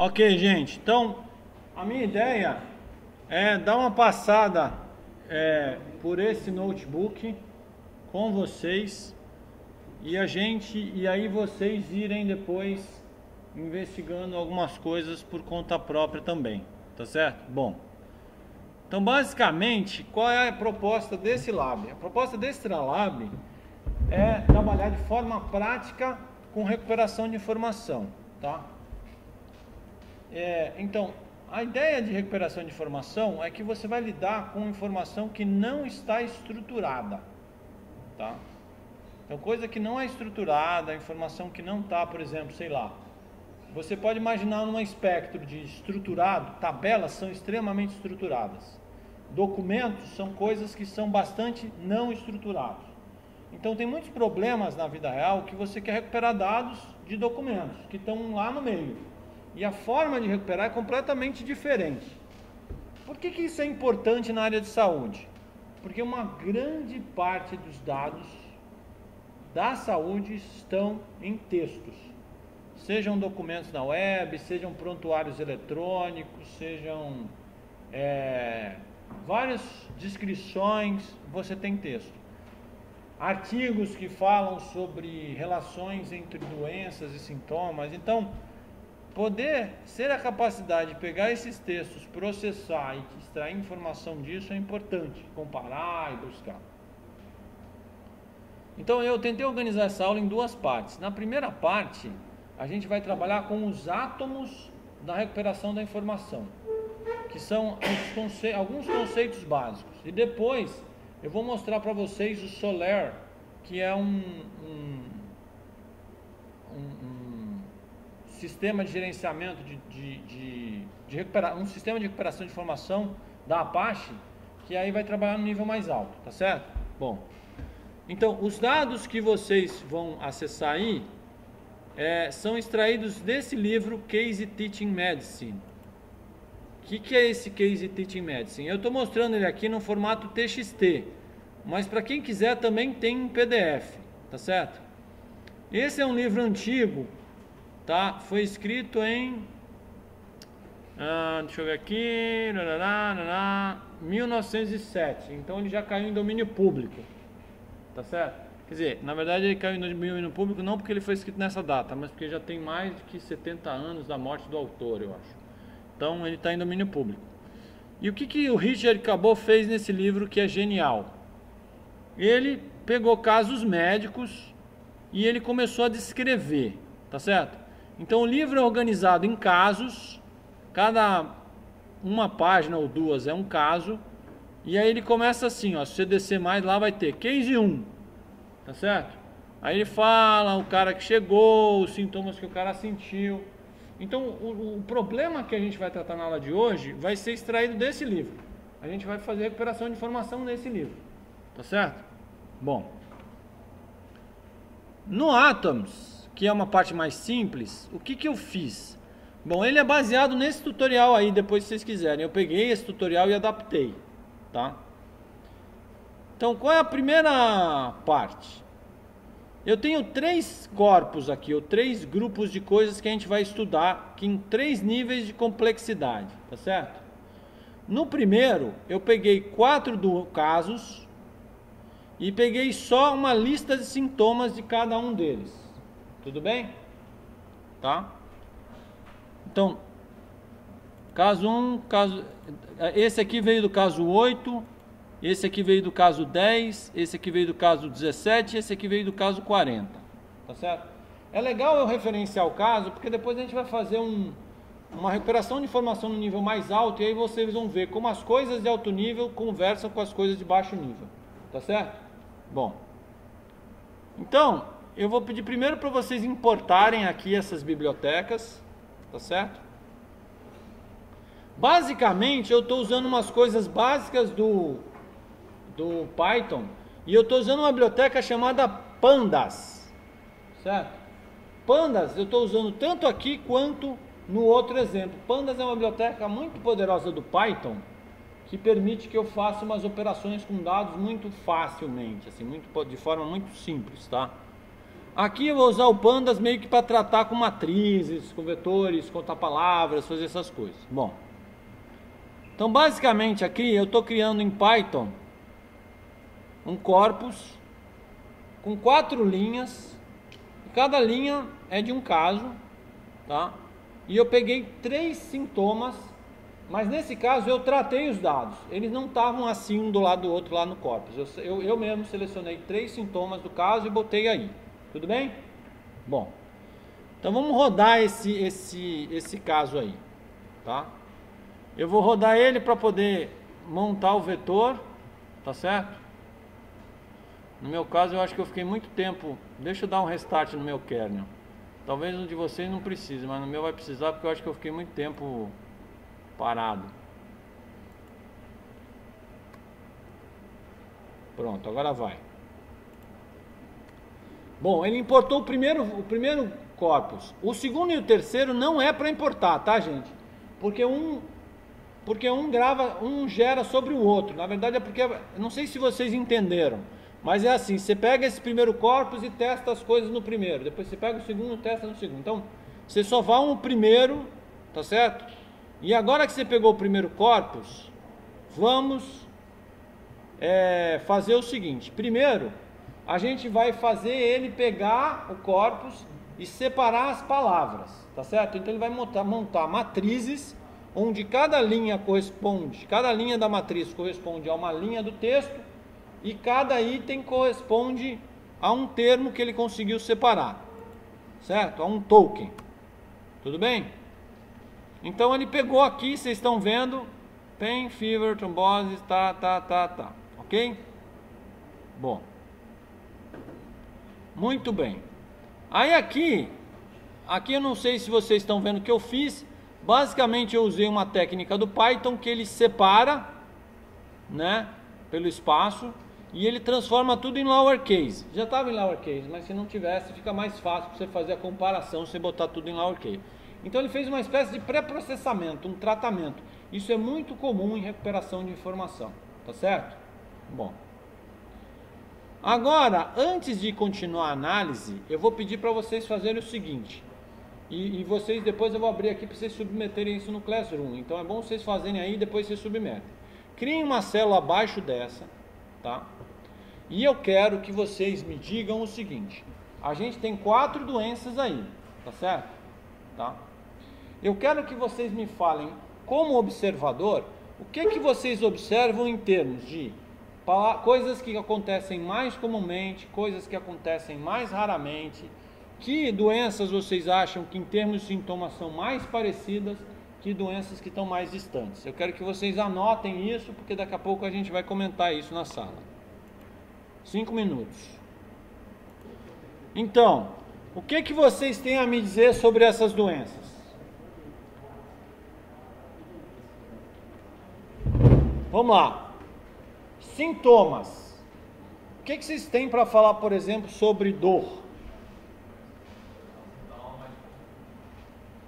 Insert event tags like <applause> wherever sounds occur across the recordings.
Ok, gente. Então, a minha ideia é dar uma passada é, por esse notebook com vocês e a gente e aí vocês irem depois investigando algumas coisas por conta própria também, tá certo? Bom, então basicamente qual é a proposta desse lab? A proposta desse lab é trabalhar de forma prática com recuperação de informação, tá? É, então a ideia de recuperação de informação é que você vai lidar com informação que não está estruturada, tá? Então, coisa que não é estruturada, informação que não está, por exemplo, sei lá. Você pode imaginar num espectro de estruturado, tabelas são extremamente estruturadas. Documentos são coisas que são bastante não estruturados. Então, tem muitos problemas na vida real que você quer recuperar dados de documentos que estão lá no meio. E a forma de recuperar é completamente diferente. Por que, que isso é importante na área de saúde? Porque uma grande parte dos dados da saúde estão em textos. Sejam documentos na web, sejam prontuários eletrônicos, sejam é, várias descrições, você tem texto. Artigos que falam sobre relações entre doenças e sintomas. Então, poder ser a capacidade de pegar esses textos, processar e extrair informação disso é importante, comparar e buscar. Então eu tentei organizar essa aula em duas partes. Na primeira parte, a gente vai trabalhar com os átomos da recuperação da informação, que são conce alguns conceitos básicos. E depois eu vou mostrar para vocês o Solar, que é um, um sistema de gerenciamento de, de, de, de um sistema de recuperação de informação da Apache, que aí vai trabalhar no nível mais alto, tá certo? Bom, então os dados que vocês vão acessar aí é, são extraídos desse livro Case Teaching Medicine. O que, que é esse Case Teaching Medicine? Eu estou mostrando ele aqui no formato TXT, mas para quem quiser também tem um PDF, tá certo? Esse é um livro antigo tá? Foi escrito em ah, deixa eu ver aqui, nanana, nanana, 1907. Então ele já caiu em domínio público, tá certo? Quer dizer, na verdade ele caiu em domínio público não porque ele foi escrito nessa data, mas porque já tem mais de que 70 anos da morte do autor, eu acho. Então ele está em domínio público. E o que, que o Richard Cabot fez nesse livro que é genial? Ele pegou casos médicos e ele começou a descrever, tá certo? Então o livro é organizado em casos, cada uma página ou duas é um caso, e aí ele começa assim, ó, se você descer mais lá vai ter case 1, tá certo? Aí ele fala o cara que chegou, os sintomas que o cara sentiu. Então o, o problema que a gente vai tratar na aula de hoje vai ser extraído desse livro. A gente vai fazer recuperação de informação nesse livro, tá certo? Bom, no Atoms, que é uma parte mais simples, o que, que eu fiz? Bom, ele é baseado nesse tutorial aí, depois se vocês quiserem. Eu peguei esse tutorial e adaptei, tá? Então, qual é a primeira parte? Eu tenho três corpos aqui, ou três grupos de coisas que a gente vai estudar, que em três níveis de complexidade, tá certo? No primeiro, eu peguei quatro do casos e peguei só uma lista de sintomas de cada um deles. Tudo bem? Tá? Então, caso 1, caso esse aqui veio do caso 8, esse aqui veio do caso 10, esse aqui veio do caso 17, esse aqui veio do caso 40. Tá certo? É legal eu referenciar o caso, porque depois a gente vai fazer um, uma recuperação de informação no nível mais alto e aí vocês vão ver como as coisas de alto nível conversam com as coisas de baixo nível. Tá certo? Bom. Então, eu vou pedir primeiro para vocês importarem aqui essas bibliotecas, tá certo? Basicamente, eu estou usando umas coisas básicas do, do Python e eu estou usando uma biblioteca chamada Pandas, certo? Pandas eu estou usando tanto aqui quanto no outro exemplo. Pandas é uma biblioteca muito poderosa do Python que permite que eu faça umas operações com dados muito facilmente, assim, muito, de forma muito simples, tá? Aqui eu vou usar o pandas meio que para tratar com matrizes, com vetores, contar palavras, fazer essas coisas. Bom, então basicamente aqui eu estou criando em Python um corpus com quatro linhas. Cada linha é de um caso, tá? E eu peguei três sintomas, mas nesse caso eu tratei os dados. Eles não estavam assim um do lado do outro lá no corpus. Eu, eu, eu mesmo selecionei três sintomas do caso e botei aí. Tudo bem? Bom, então vamos rodar esse, esse, esse caso aí, tá? Eu vou rodar ele para poder montar o vetor, tá certo? No meu caso, eu acho que eu fiquei muito tempo. Deixa eu dar um restart no meu kernel. Talvez no de vocês não precise, mas no meu vai precisar porque eu acho que eu fiquei muito tempo parado. Pronto, agora vai. Bom, ele importou o primeiro, o primeiro corpus. O segundo e o terceiro não é para importar, tá, gente? Porque um, porque um grava, um gera sobre o outro. Na verdade é porque, não sei se vocês entenderam, mas é assim: você pega esse primeiro corpus e testa as coisas no primeiro. Depois você pega o segundo e testa no segundo. Então, você só vai no primeiro, tá certo? E agora que você pegou o primeiro corpus, vamos é, fazer o seguinte: primeiro a gente vai fazer ele pegar o corpus e separar as palavras, tá certo? Então ele vai montar, montar matrizes onde cada linha corresponde, cada linha da matriz corresponde a uma linha do texto e cada item corresponde a um termo que ele conseguiu separar, certo? A um token. Tudo bem? Então ele pegou aqui, vocês estão vendo, pain, fever, trombose, tá, tá, tá, tá, ok? Bom. Muito bem. Aí aqui, aqui eu não sei se vocês estão vendo o que eu fiz. Basicamente eu usei uma técnica do Python que ele separa, né, pelo espaço e ele transforma tudo em lowercase. Já estava em lowercase, mas se não tivesse fica mais fácil para você fazer a comparação se botar tudo em lowercase. Então ele fez uma espécie de pré-processamento, um tratamento. Isso é muito comum em recuperação de informação, tá certo? Bom. Agora, antes de continuar a análise, eu vou pedir para vocês fazerem o seguinte. E, e, vocês depois eu vou abrir aqui para vocês submeterem isso no Classroom. Então é bom vocês fazerem aí e depois vocês submetem. Criem uma célula abaixo dessa, tá? E eu quero que vocês me digam o seguinte: a gente tem quatro doenças aí, tá certo? Tá? Eu quero que vocês me falem, como observador, o que que vocês observam em termos de coisas que acontecem mais comumente, coisas que acontecem mais raramente, que doenças vocês acham que em termos de sintomas são mais parecidas que doenças que estão mais distantes. Eu quero que vocês anotem isso, porque daqui a pouco a gente vai comentar isso na sala. Cinco minutos. Então, o que, que vocês têm a me dizer sobre essas doenças? Vamos lá. Sintomas. O que, que vocês têm para falar, por exemplo, sobre dor?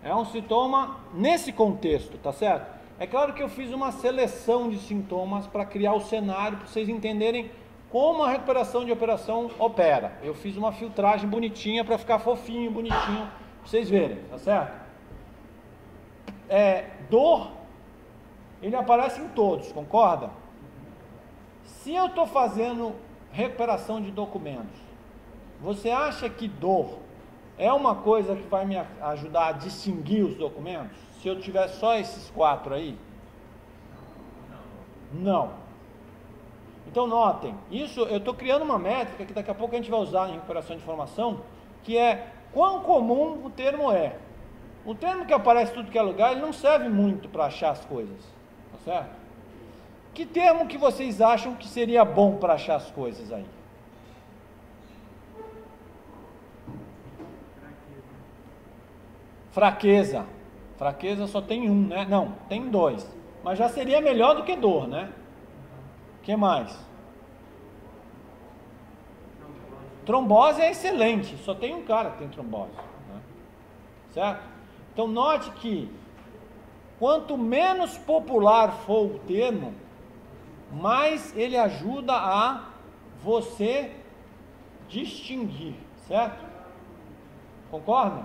É um sintoma nesse contexto, tá certo? É claro que eu fiz uma seleção de sintomas para criar o cenário, para vocês entenderem como a recuperação de operação opera. Eu fiz uma filtragem bonitinha para ficar fofinho, bonitinho, para vocês verem, tá certo? É, dor, ele aparece em todos, concorda? Se eu estou fazendo recuperação de documentos, você acha que dor é uma coisa que vai me ajudar a distinguir os documentos? Se eu tiver só esses quatro aí? Não. Então notem, isso eu estou criando uma métrica que daqui a pouco a gente vai usar em recuperação de informação, que é quão comum o termo é. O termo que aparece tudo que é lugar, ele não serve muito para achar as coisas, tá certo? Que termo que vocês acham que seria bom para achar as coisas aí? Fraqueza. Fraqueza só tem um, né? Não, tem dois. Mas já seria melhor do que dor, né? que mais? Trombose é excelente, só tem um cara que tem trombose. Né? Certo? Então note que quanto menos popular for o termo, mais ele ajuda a você distinguir, certo? Concorda?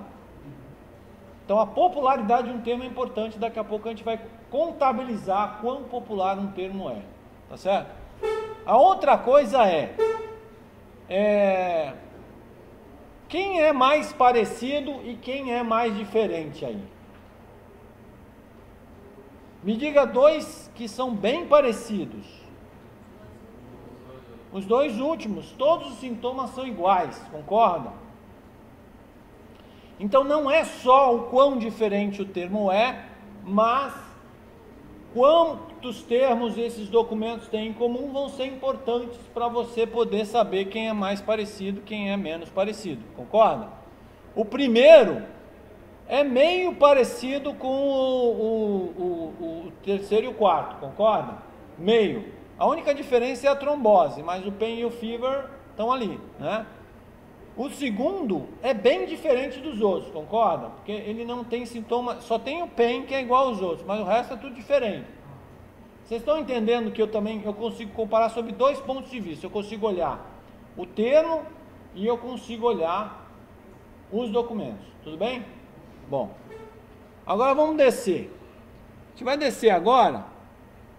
Então a popularidade de um termo é importante, daqui a pouco a gente vai contabilizar quão popular um termo é. Tá certo? A outra coisa é, é quem é mais parecido e quem é mais diferente aí? Me diga dois que são bem parecidos. Os dois últimos, todos os sintomas são iguais, concorda? Então não é só o quão diferente o termo é, mas quantos termos esses documentos têm em comum vão ser importantes para você poder saber quem é mais parecido, quem é menos parecido. Concorda? O primeiro é meio parecido com o, o, o, o terceiro e o quarto, concorda? Meio. A única diferença é a trombose, mas o pain e o fever estão ali, né? O segundo é bem diferente dos outros, concorda? Porque ele não tem sintoma, só tem o pain que é igual aos outros, mas o resto é tudo diferente. Vocês estão entendendo que eu também eu consigo comparar sobre dois pontos de vista. Eu consigo olhar o termo e eu consigo olhar os documentos. Tudo bem? Bom. Agora vamos descer. A gente vai descer agora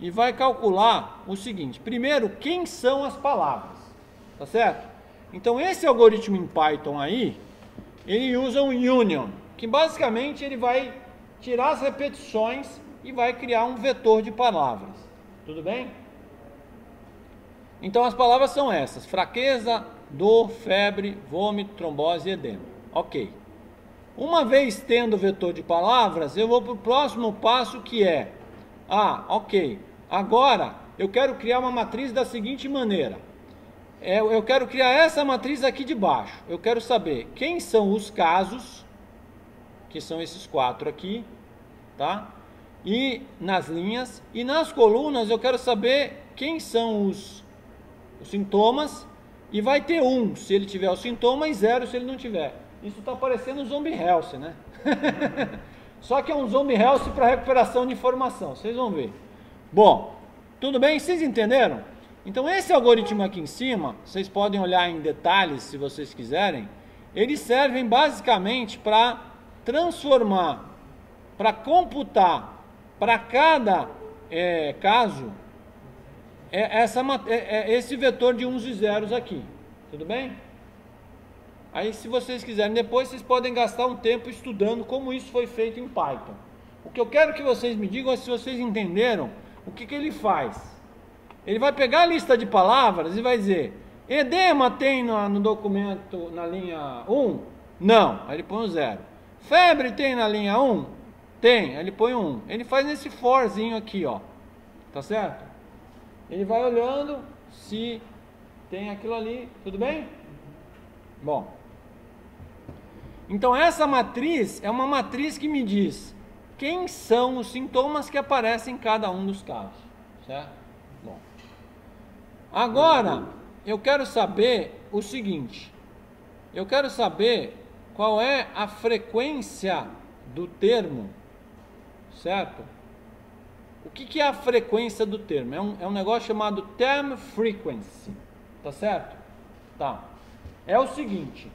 e vai calcular o seguinte. Primeiro, quem são as palavras? Tá certo? Então esse algoritmo em Python aí, ele usa um union, que basicamente ele vai tirar as repetições e vai criar um vetor de palavras. Tudo bem? Então as palavras são essas: fraqueza, dor, febre, vômito, trombose e edema. Ok. Uma vez tendo o vetor de palavras, eu vou para o próximo passo que é: ah, ok. Agora eu quero criar uma matriz da seguinte maneira: é, eu quero criar essa matriz aqui de baixo. Eu quero saber quem são os casos, que são esses quatro aqui, tá? E nas linhas. E nas colunas eu quero saber quem são os, os sintomas. E vai ter um se ele tiver o sintoma e zero se ele não tiver. Isso está parecendo um zombie health, né? <laughs> Só que é um zombie health para recuperação de informação. Vocês vão ver. Bom, tudo bem? Vocês entenderam? Então esse algoritmo aqui em cima, vocês podem olhar em detalhes se vocês quiserem, eles servem basicamente para transformar, para computar para cada é, caso é, essa, é, é, esse vetor de uns e zeros aqui. Tudo bem? Aí se vocês quiserem depois, vocês podem gastar um tempo estudando como isso foi feito em Python. O que eu quero que vocês me digam é se vocês entenderam o que, que ele faz. Ele vai pegar a lista de palavras e vai dizer: edema tem no, no documento na linha 1? Não, aí ele põe o 0. Febre tem na linha 1? Tem, aí ele põe 1. Ele faz esse forzinho aqui, ó. Tá certo? Ele vai olhando se tem aquilo ali, tudo bem? Bom. Então essa matriz é uma matriz que me diz quem são os sintomas que aparecem em cada um dos casos, certo? Agora, eu quero saber o seguinte: eu quero saber qual é a frequência do termo, certo? O que, que é a frequência do termo? É um, é um negócio chamado term frequency, tá certo? Tá. É o seguinte: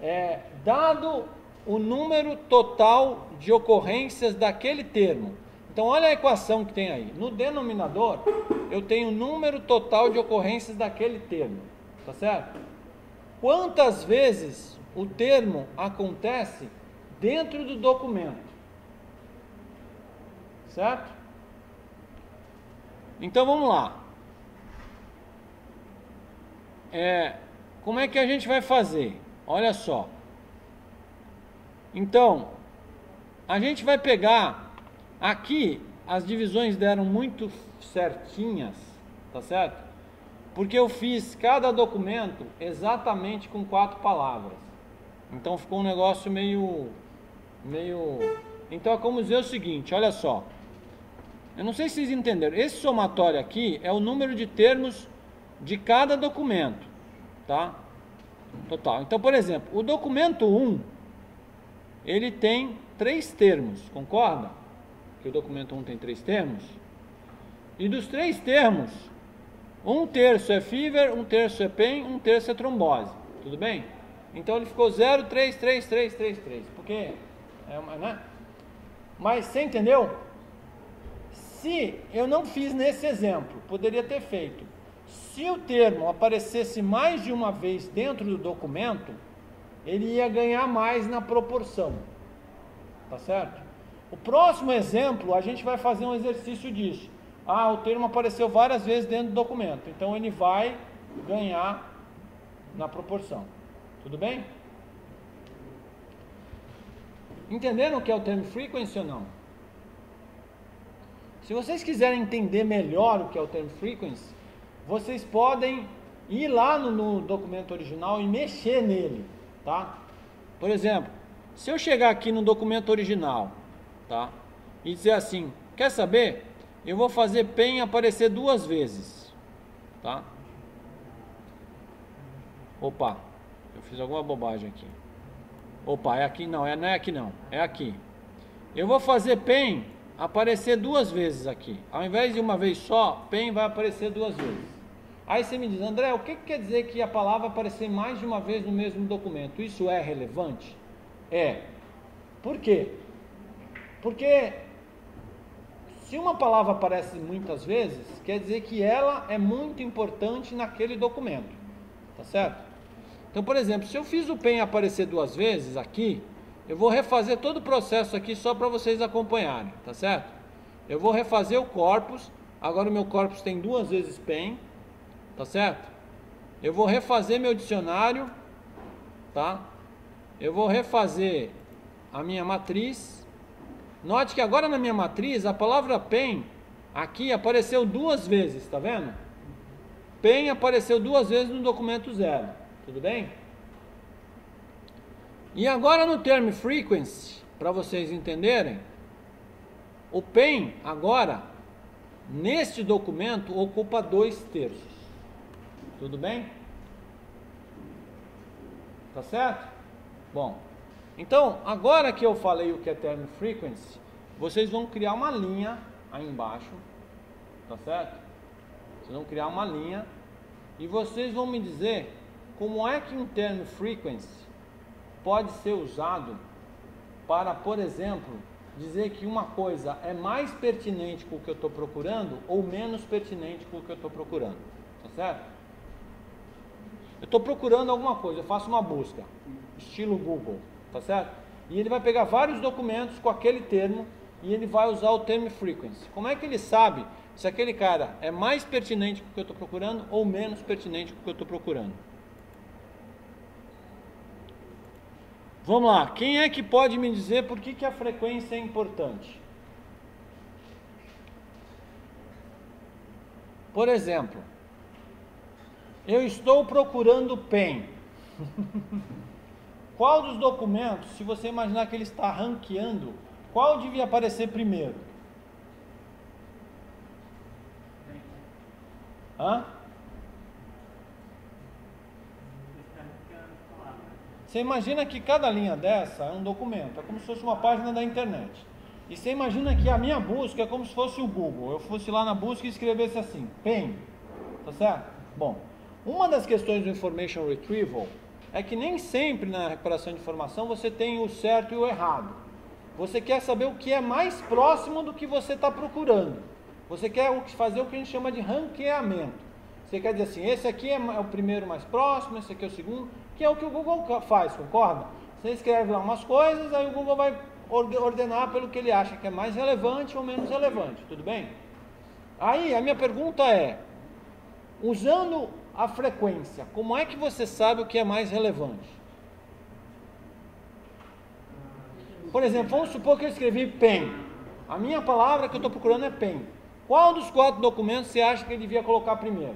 é, dado o número total de ocorrências daquele termo, então olha a equação que tem aí. No denominador, eu tenho o número total de ocorrências daquele termo. Tá certo? Quantas vezes o termo acontece dentro do documento? Certo? Então vamos lá. É, como é que a gente vai fazer? Olha só. Então, a gente vai pegar Aqui as divisões deram muito certinhas, tá certo? Porque eu fiz cada documento exatamente com quatro palavras. Então ficou um negócio meio meio Então é como dizer o seguinte, olha só. Eu não sei se vocês entenderam. Esse somatório aqui é o número de termos de cada documento, tá? Total. Então, por exemplo, o documento 1 ele tem três termos, concorda? que o documento 1 tem três termos, e dos três termos, um terço é fever, um terço é pain, um terço é trombose. Tudo bem? Então ele ficou 0333333, porque é uma, né? Mas você entendeu? Se eu não fiz nesse exemplo, poderia ter feito. Se o termo aparecesse mais de uma vez dentro do documento, ele ia ganhar mais na proporção. Tá certo? O próximo exemplo, a gente vai fazer um exercício disso. Ah, o termo apareceu várias vezes dentro do documento, então ele vai ganhar na proporção. Tudo bem? Entenderam o que é o termo frequency ou não? Se vocês quiserem entender melhor o que é o termo frequency, vocês podem ir lá no, no documento original e mexer nele, tá? Por exemplo, se eu chegar aqui no documento original, tá? E dizer assim, quer saber? Eu vou fazer PEN aparecer duas vezes, tá? Opa, eu fiz alguma bobagem aqui. Opa, é aqui não, é, não é aqui não, é aqui. Eu vou fazer PEN aparecer duas vezes aqui. Ao invés de uma vez só, PEN vai aparecer duas vezes. Aí você me diz, André, o que, que quer dizer que a palavra aparecer mais de uma vez no mesmo documento? Isso é relevante? É. Por quê? Porque se uma palavra aparece muitas vezes, quer dizer que ela é muito importante naquele documento. Tá certo? Então, por exemplo, se eu fiz o PEN aparecer duas vezes aqui, eu vou refazer todo o processo aqui só para vocês acompanharem, tá certo? Eu vou refazer o corpus, agora o meu corpus tem duas vezes PEN, tá certo? Eu vou refazer meu dicionário, tá? Eu vou refazer a minha matriz. Note que agora na minha matriz a palavra PEN aqui apareceu duas vezes, tá vendo? PEN apareceu duas vezes no documento zero. Tudo bem? E agora no termo frequency, para vocês entenderem, o PEN agora, neste documento, ocupa dois terços. Tudo bem? Tá certo? Bom, então agora que eu falei o que é termo frequency, vocês vão criar uma linha aí embaixo, tá certo? Vocês vão criar uma linha e vocês vão me dizer como é que um termo frequency pode ser usado para, por exemplo, dizer que uma coisa é mais pertinente com o que eu estou procurando ou menos pertinente com o que eu estou procurando. Tá certo? Eu estou procurando alguma coisa, eu faço uma busca, estilo Google, tá certo? E ele vai pegar vários documentos com aquele termo e ele vai usar o termo frequency. Como é que ele sabe se aquele cara é mais pertinente com o que eu estou procurando ou menos pertinente com o que eu estou procurando? Vamos lá, quem é que pode me dizer por que, que a frequência é importante? Por exemplo, eu estou procurando PEN. <laughs> qual dos documentos, se você imaginar que ele está ranqueando, qual devia aparecer primeiro? Hã? Você imagina que cada linha dessa é um documento, é como se fosse uma página da internet. E você imagina que a minha busca é como se fosse o Google. Eu fosse lá na busca e escrevesse assim, PEN. Tá certo? Bom, uma das questões do Information Retrieval é que nem sempre na recuperação de informação você tem o certo e o errado. Você quer saber o que é mais próximo do que você está procurando. Você quer fazer o que a gente chama de ranqueamento. Você quer dizer assim, esse aqui é o primeiro mais próximo, esse aqui é o segundo que é o que o Google faz, concorda? Você escreve lá umas coisas, aí o Google vai ordenar pelo que ele acha que é mais relevante ou menos relevante, tudo bem? Aí a minha pergunta é: usando a frequência, como é que você sabe o que é mais relevante? Por exemplo, vamos supor que eu escrevi PEN. A minha palavra que eu estou procurando é PEN. Qual dos quatro documentos você acha que ele devia colocar primeiro?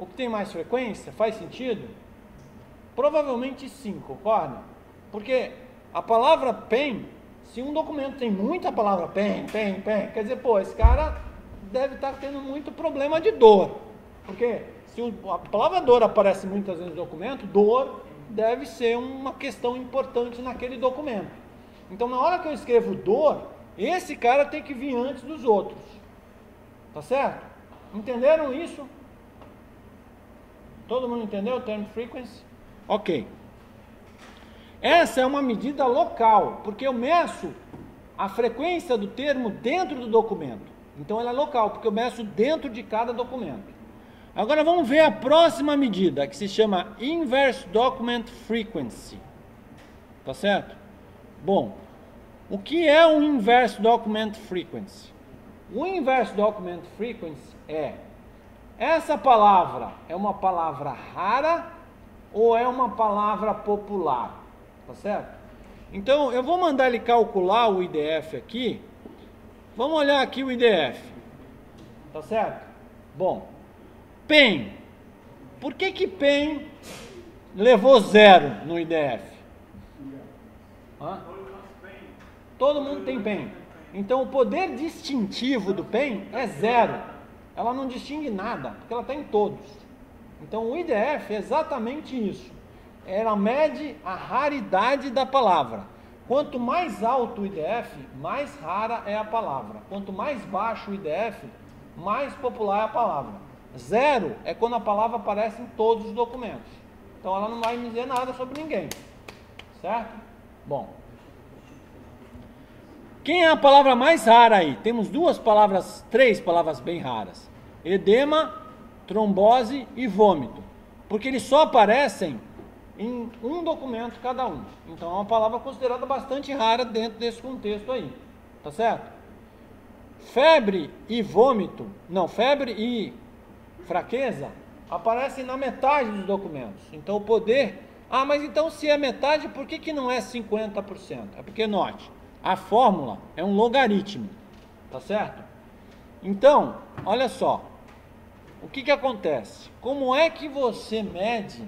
o que tem mais frequência? Faz sentido? Provavelmente sim, concorda? Porque a palavra PEN, se um documento tem muita palavra PEN, PEN, PEN, quer dizer, pô, esse cara deve estar tendo muito problema de dor. Porque se a palavra dor aparece muitas vezes no documento, dor deve ser uma questão importante naquele documento. Então, na hora que eu escrevo dor, esse cara tem que vir antes dos outros. Tá certo? Entenderam isso? Todo mundo entendeu term frequency? Ok. Essa é uma medida local, porque eu meço a frequência do termo dentro do documento. Então ela é local, porque eu meço dentro de cada documento. Agora vamos ver a próxima medida, que se chama Inverse Document Frequency. Tá certo? Bom, o que é o Inverse Document Frequency? O Inverse Document Frequency é essa palavra é uma palavra rara ou é uma palavra popular? Tá certo? Então, eu vou mandar ele calcular o IDF aqui. Vamos olhar aqui o IDF. Tá certo? Bom, PEN. Por que que PEN levou zero no IDF? Hã? Todo mundo tem PEN. Então, o poder distintivo do PEN é zero. Ela não distingue nada, porque ela está em todos. Então, o IDF é exatamente isso. Ela mede a raridade da palavra. Quanto mais alto o IDF, mais rara é a palavra. Quanto mais baixo o IDF, mais popular é a palavra. Zero é quando a palavra aparece em todos os documentos. Então ela não vai me dizer nada sobre ninguém. Certo? Bom. Quem é a palavra mais rara aí? Temos duas palavras, três palavras bem raras: edema, trombose e vômito. Porque eles só aparecem em um documento cada um. Então é uma palavra considerada bastante rara dentro desse contexto aí. Tá certo? Febre e vômito, não, febre e fraqueza aparecem na metade dos documentos. Então o poder. Ah, mas então se é metade, por que, que não é 50%? É porque, note, a fórmula é um logaritmo, tá certo? Então, olha só, o que, que acontece? Como é que você mede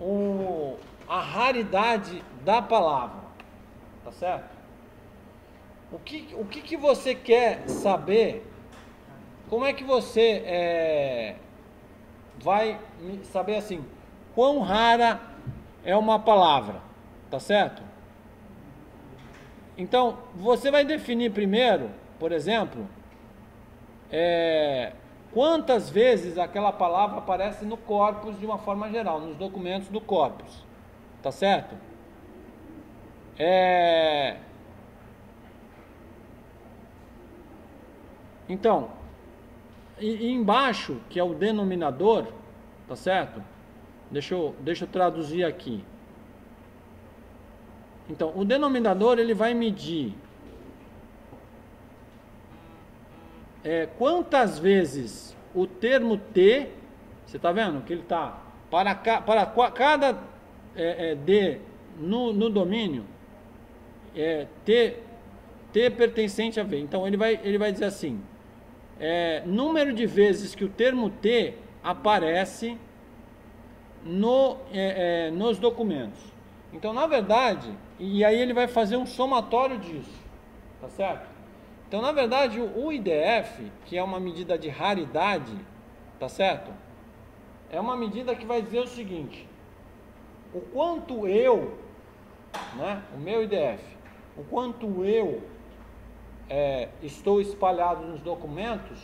o, a raridade da palavra? Tá certo? O que, o que, que você quer saber? Como é que você é, vai saber assim, quão rara é uma palavra? Tá certo? Então, você vai definir primeiro, por exemplo, é, quantas vezes aquela palavra aparece no corpus de uma forma geral, nos documentos do corpus. Tá certo? É, então, e, e embaixo, que é o denominador, tá certo? Deixa eu, deixa eu traduzir aqui. Então, o denominador ele vai medir é, quantas vezes o termo T, você está vendo que ele está para, para cada é, é, D no, no domínio, é, T, T pertencente a V. Então, ele vai, ele vai dizer assim, é, número de vezes que o termo T aparece no, é, é, nos documentos. Então, na verdade, e aí ele vai fazer um somatório disso, tá certo? Então, na verdade, o IDF, que é uma medida de raridade, tá certo? É uma medida que vai dizer o seguinte: o quanto eu, né, o meu IDF, o quanto eu é, estou espalhado nos documentos,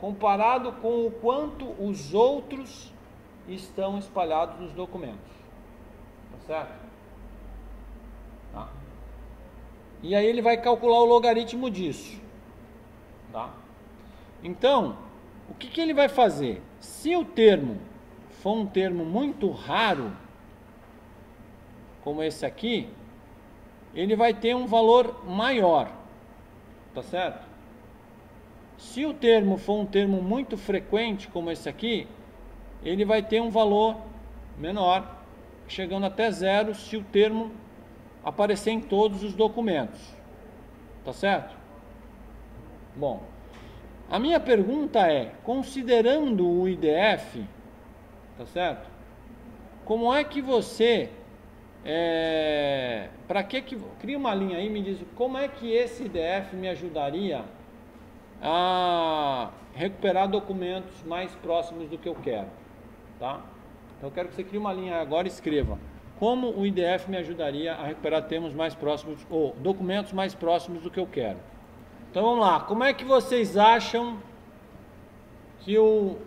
comparado com o quanto os outros estão espalhados nos documentos, tá certo? Tá? E aí ele vai calcular o logaritmo disso. Então, o que, que ele vai fazer? Se o termo for um termo muito raro, como esse aqui, ele vai ter um valor maior. Tá certo? Se o termo for um termo muito frequente, como esse aqui, ele vai ter um valor menor, chegando até zero se o termo aparecer em todos os documentos. Tá certo? Bom, a minha pergunta é, considerando o IDF, tá certo? Como é que você é, para que que cria uma linha aí me diz como é que esse IDF me ajudaria a recuperar documentos mais próximos do que eu quero, tá? Então eu quero que você crie uma linha agora e escreva como o IDF me ajudaria a recuperar termos mais próximos ou documentos mais próximos do que eu quero. Então vamos lá, como é que vocês acham que o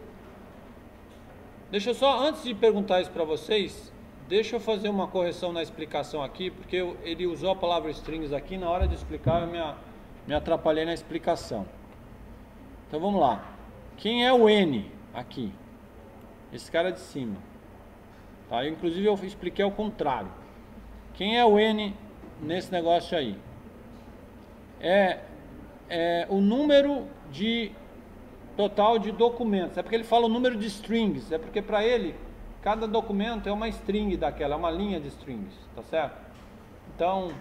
Deixa eu só, antes de perguntar isso para vocês, deixa eu fazer uma correção na explicação aqui, porque eu, ele usou a palavra strings aqui, na hora de explicar eu me, me atrapalhei na explicação. Então vamos lá. Quem é o N aqui? Esse cara de cima. Tá? Eu, inclusive eu expliquei ao contrário. Quem é o N nesse negócio aí? É, é o número de total de documentos. É porque ele fala o número de strings. É porque para ele cada documento é uma string daquela, é uma linha de strings, tá certo? Então,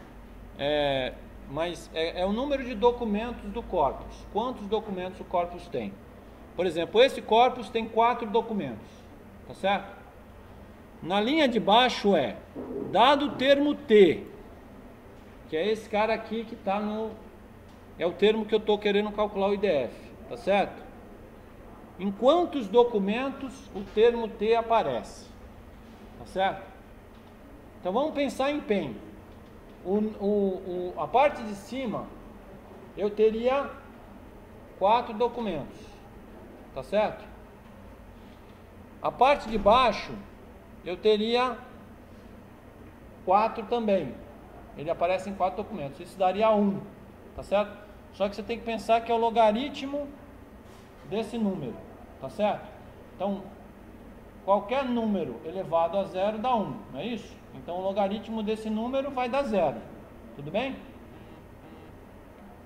é, mas é, é, o número de documentos do corpus. Quantos documentos o corpus tem? Por exemplo, esse corpus tem quatro documentos, tá certo? Na linha de baixo é dado o termo T, que é esse cara aqui que está no. É o termo que eu estou querendo calcular o IDF, tá certo? Em quantos documentos o termo T aparece? Tá certo? Então vamos pensar em PEN. O, o, o, a parte de cima eu teria quatro documentos, tá certo? A parte de baixo eu teria quatro também. Ele aparece em quatro documentos. Isso daria um, tá certo? Só que você tem que pensar que é o logaritmo desse número, tá certo? Então, qualquer número elevado a zero dá um, não é isso? Então, o logaritmo desse número vai dar zero. Tudo bem?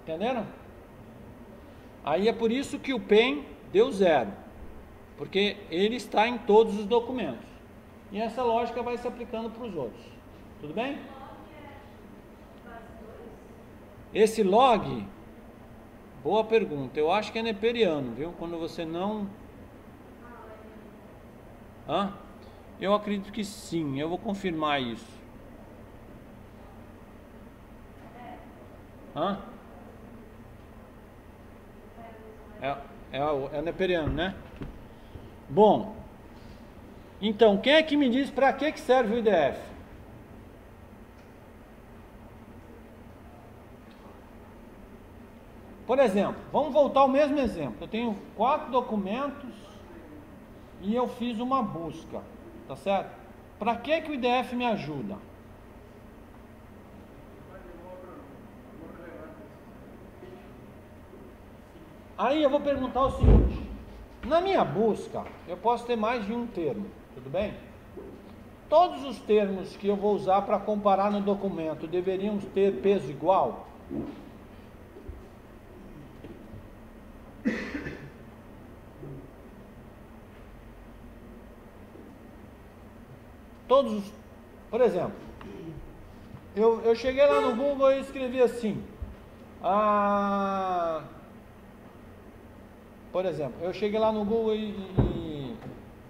Entenderam? Aí é por isso que o PEN deu zero, porque ele está em todos os documentos. E essa lógica vai se aplicando para os outros. Tudo bem? Esse log, boa pergunta. Eu acho que é neperiano, viu? Quando você não. Hã? Eu acredito que sim. Eu vou confirmar isso. Hã? É, é, é neperiano, né? Bom, então, quem é que me diz para que, que serve o IDF? Por exemplo, vamos voltar ao mesmo exemplo. Eu tenho quatro documentos e eu fiz uma busca, tá certo? Para que, que o IDF me ajuda? Aí eu vou perguntar o seguinte: na minha busca, eu posso ter mais de um termo. Tudo bem? Todos os termos que eu vou usar para comparar no documento deveriam ter peso igual? Todos os. Por exemplo, eu, eu cheguei lá no Google e escrevi assim. Ah, por exemplo, eu cheguei lá no Google e, e,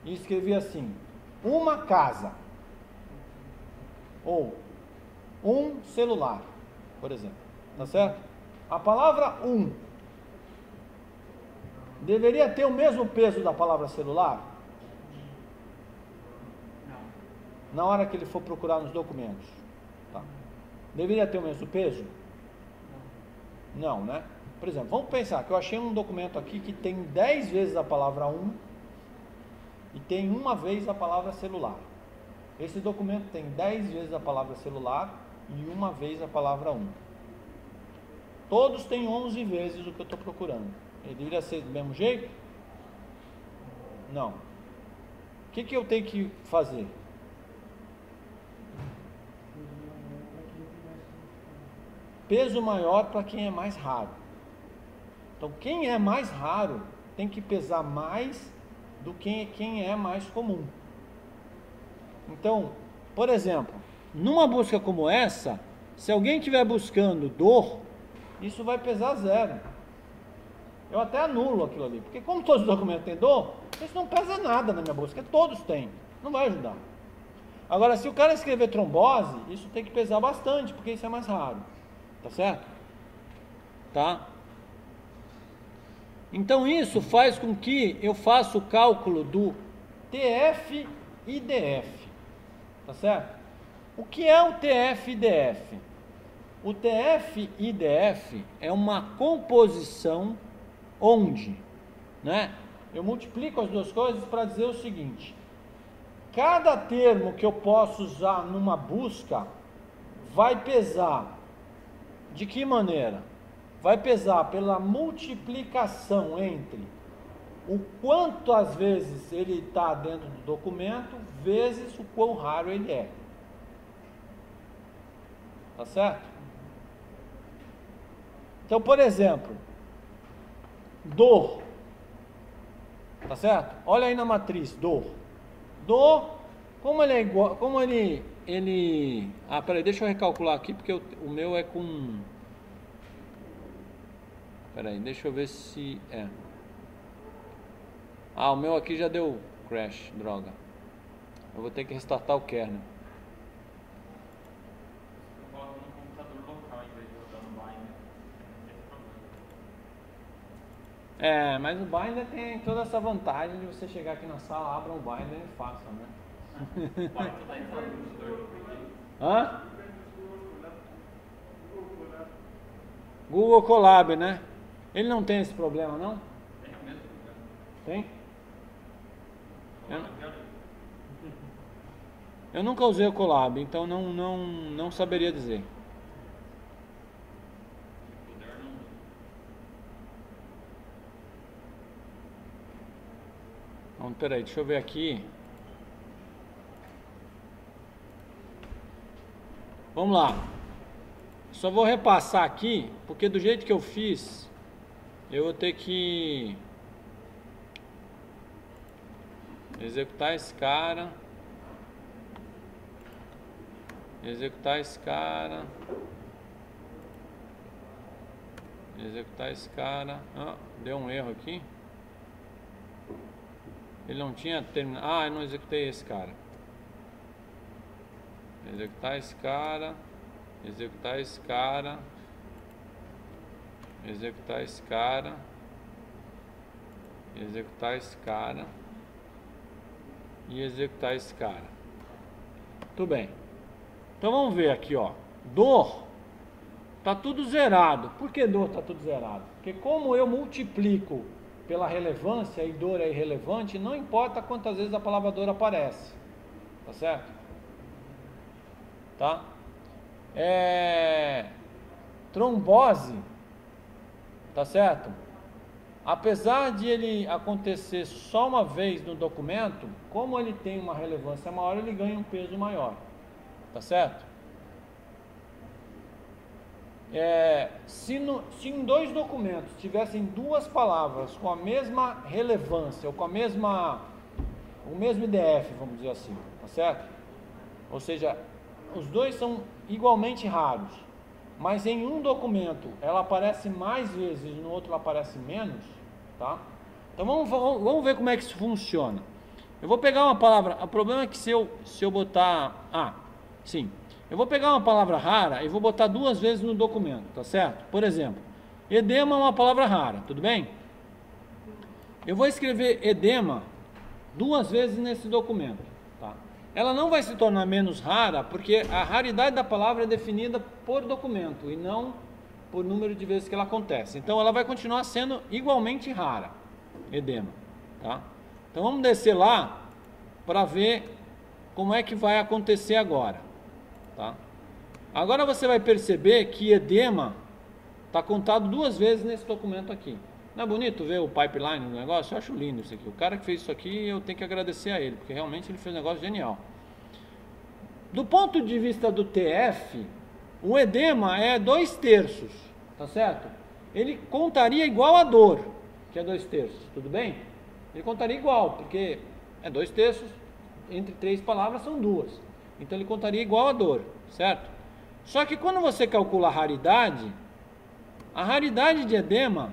e escrevi assim: uma casa ou um celular, por exemplo. Tá certo? A palavra um deveria ter o mesmo peso da palavra celular? Na hora que ele for procurar nos documentos. Tá. Deveria ter o mesmo peso? Não, né? Por exemplo, vamos pensar que eu achei um documento aqui que tem 10 vezes a palavra um e tem uma vez a palavra celular. Esse documento tem 10 vezes a palavra celular e uma vez a palavra 1. Todos têm 11 vezes o que eu estou procurando. Ele deveria ser do mesmo jeito? Não. O que, que eu tenho que fazer? Peso maior para quem é mais raro. Então, quem é mais raro tem que pesar mais do que quem é mais comum. Então, por exemplo, numa busca como essa, se alguém estiver buscando dor, isso vai pesar zero. Eu até anulo aquilo ali, porque como todos os documentos têm dor, isso não pesa nada na minha busca, todos têm, não vai ajudar. Agora, se o cara escrever trombose, isso tem que pesar bastante, porque isso é mais raro, tá certo? Tá? Então isso faz com que eu faça o cálculo do TF e DF. Tá certo? O que é o TF e DF? O TF e DF é uma composição onde, né? Eu multiplico as duas coisas para dizer o seguinte: cada termo que eu posso usar numa busca vai pesar de que maneira? Vai pesar pela multiplicação entre o quanto às vezes ele está dentro do documento vezes o quão raro ele é. Tá certo? Então, por exemplo, dor. Tá certo? Olha aí na matriz, dor. Dor, como ele é igual, como ele ele Ah, peraí, deixa eu recalcular aqui porque o, o meu é com Peraí, deixa eu ver se é. Ah, o meu aqui já deu crash, droga. Eu vou ter que restartar o kernel. É, mas o Binder tem toda essa vantagem de você chegar aqui na sala, abra um Binder e faça, né? Hã? Google Colab, né? Ele não tem esse problema, não? Tem? Eu, eu nunca usei o Colab, então não, não, não saberia dizer. Então, peraí, deixa eu ver aqui. Vamos lá. Só vou repassar aqui, porque do jeito que eu fiz, eu vou ter que executar esse cara. Executar esse cara. Executar esse cara. Ah, deu um erro aqui. Ele não tinha terminado. Ah, eu não executei esse cara. Executar esse cara. Executar esse cara. Executar esse cara. Executar esse cara. E executar esse cara. Tudo bem. Então vamos ver aqui, ó. Dor. Tá tudo zerado. Por que dor tá tudo zerado? Porque como eu multiplico pela relevância, e dor é irrelevante, não importa quantas vezes a palavra dor aparece. Tá certo? Tá? É... Trombose, tá certo? Apesar de ele acontecer só uma vez no documento, como ele tem uma relevância maior, ele ganha um peso maior. Tá certo? É, se, no, se em dois documentos tivessem duas palavras com a mesma relevância ou com a mesma o mesmo IDF, vamos dizer assim, tá certo? Ou seja, os dois são igualmente raros, mas em um documento ela aparece mais vezes e no outro ela aparece menos, tá? Então vamos, vamos ver como é que isso funciona. Eu vou pegar uma palavra, o problema é que se eu, se eu botar, ah, sim, eu vou pegar uma palavra rara e vou botar duas vezes no documento, tá certo? Por exemplo, edema é uma palavra rara, tudo bem? Eu vou escrever edema duas vezes nesse documento? Ela não vai se tornar menos rara porque a raridade da palavra é definida por documento e não por número de vezes que ela acontece. Então ela vai continuar sendo igualmente rara, edema, tá? Então vamos descer lá para ver como é que vai acontecer agora. Tá? Agora você vai perceber que edema está contado duas vezes nesse documento aqui. Não é bonito ver o pipeline do negócio? Eu acho lindo isso aqui. O cara que fez isso aqui, eu tenho que agradecer a ele, porque realmente ele fez um negócio genial. Do ponto de vista do TF, o edema é dois terços, tá certo? Ele contaria igual a dor, que é dois terços, tudo bem? Ele contaria igual, porque é dois terços, entre três palavras são duas. Então ele contaria igual a dor, certo? Só que quando você calcula a raridade, a raridade de edema,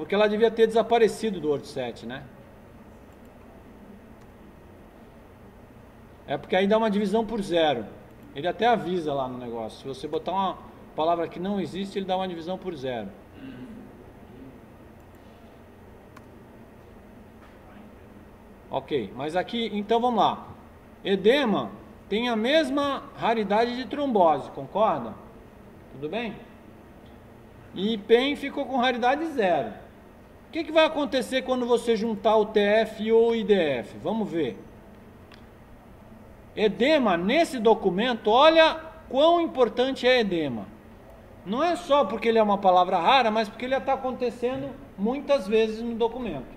Porque ela devia ter desaparecido do Word 7, né? É porque aí dá uma divisão por zero. Ele até avisa lá no negócio. Se você botar uma palavra que não existe, ele dá uma divisão por zero. Ok, mas aqui, então vamos lá. Edema tem a mesma raridade de trombose, concorda? Tudo bem? E PEN ficou com raridade zero. O que, que vai acontecer quando você juntar o TF e o IDF? Vamos ver. Edema, nesse documento, olha quão importante é edema. Não é só porque ele é uma palavra rara, mas porque ele está acontecendo muitas vezes no documento.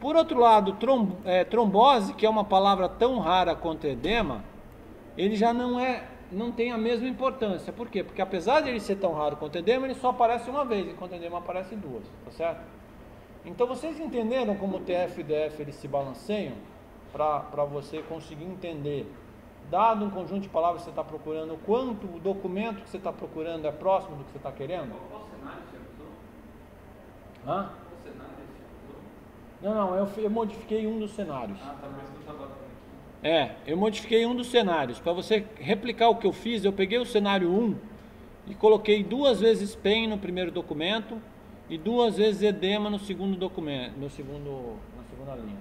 Por outro lado, trom, é, trombose, que é uma palavra tão rara quanto edema, ele já não é, não tem a mesma importância. Por quê? Porque apesar de ele ser tão raro quanto edema, ele só aparece uma vez, enquanto edema aparece duas, tá certo? Então vocês entenderam como o TF e o DF eles se balanceiam para você conseguir entender, dado um conjunto de palavras que você está procurando, quanto o documento que você está procurando é próximo do que você está querendo? Qual cenário você usou? Hã? Qual cenário você usou? Não, não, eu, eu modifiquei um dos cenários. Ah, tá, mas não tá aqui. É, eu modifiquei um dos cenários. Para você replicar o que eu fiz, eu peguei o cenário 1 e coloquei duas vezes PEN no primeiro documento e duas vezes edema no segundo documento, no segundo, na segunda linha.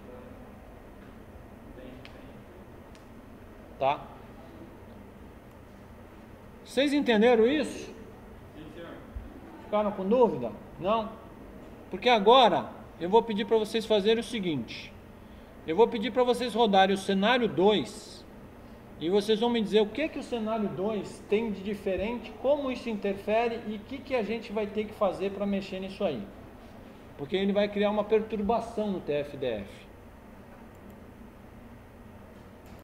Tá? Vocês entenderam isso? Sim, senhor. Ficaram com dúvida? Não? Porque agora eu vou pedir para vocês fazerem o seguinte. Eu vou pedir para vocês rodarem o cenário 2 e vocês vão me dizer o que que o cenário 2 tem de diferente, como isso interfere e o que, que a gente vai ter que fazer para mexer nisso aí. Porque ele vai criar uma perturbação no TFDF.